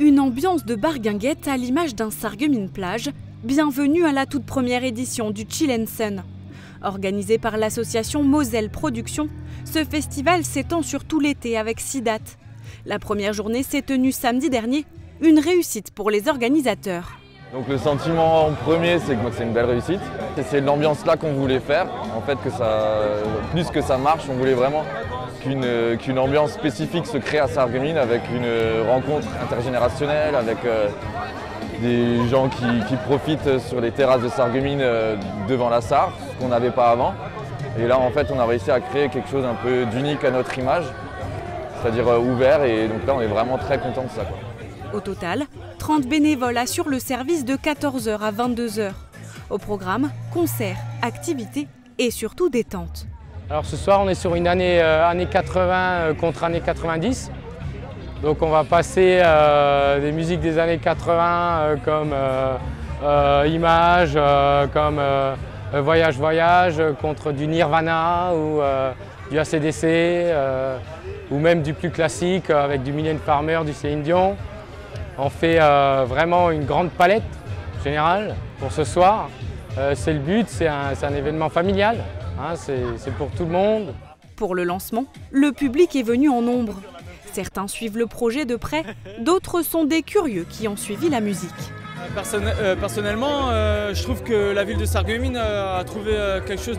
Une ambiance de barguinguette à l'image d'un Sarreguemines plage. Bienvenue à la toute première édition du Chill Sun. Organisé par l'association Moselle Productions, ce festival s'étend sur tout l'été avec six dates. La première journée s'est tenue samedi dernier, une réussite pour les organisateurs. Donc le sentiment en premier, c'est que c'est une belle réussite. C'est l'ambiance là qu'on voulait faire. En fait, que ça, plus que ça marche, on voulait vraiment qu'une ambiance spécifique se crée à Sarreguemines avec une rencontre intergénérationnelle, avec euh, des gens qui, profitent sur les terrasses de Sarreguemines euh, devant la Sarre, ce qu'on n'avait pas avant. Et là, en fait, on a réussi à créer quelque chose un peu d'unique à notre image, c'est-à-dire euh, ouvert. Et donc là, on est vraiment très content de ça. Au total, 30 bénévoles assurent le service de 14h à 22h. Au programme, concerts, activités et surtout détente. Alors ce soir, on est sur une année, euh, année 80 euh, contre année 90. Donc on va passer euh, des musiques des années 80 comme Images, comme Voyage Voyage contre du Nirvana ou du ACDC ou même du plus classique avec du Million Farmer, du Céline Dion. On fait vraiment une grande palette générale pour ce soir. c'est le but, c'est un événement familial. Hein, c'est pour tout le monde. Pour le lancement, le public est venu en nombre. Certains suivent le projet de près, d'autres sont des curieux qui ont suivi la musique. Euh, personnellement, euh, je trouve que la ville de Sarreguemines euh, a trouvé quelque chose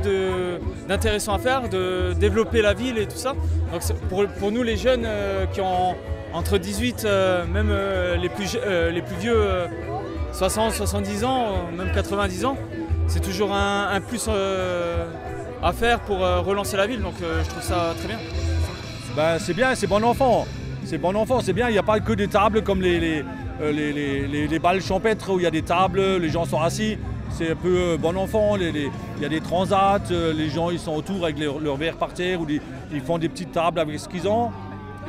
d'intéressant à faire, de développer la ville et tout ça. Donc pour, pour, nous les jeunes qui ont entre 18, même les, plus, les plus vieux, 60, 70 ans, même 90 ans, c'est toujours un, plus à faire pour euh, relancer la ville. Donc euh, je trouve ça très bien. Ben, c'est bien, c'est bon enfant. C'est bon enfant, c'est bien. Il n'y a pas que des tables comme les, les, euh, les, balles champêtres où il y a des tables, les gens sont assis. C'est un peu bon enfant. Il y a des transats, les gens ils sont autour avec leur, leur verre par terre ou ils font des petites tables avec ce qu'ils ont.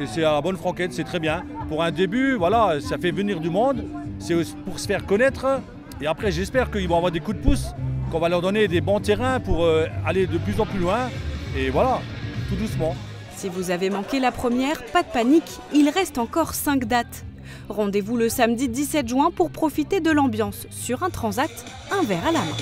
Et c'est à la bonne franquette, c'est très bien. Pour un début, voilà, ça fait venir du monde. C'est pour se faire connaître. Et après, j'espère qu'ils vont avoir des coups de pouce qu'on va leur donner des bons terrains pour euh, aller de plus en plus loin. Et voilà, tout doucement. Si vous avez manqué la première, pas de panique, il reste encore 5 dates. Rendez-vous le samedi 17 juin pour profiter de l'ambiance sur un transat, un verre à la main.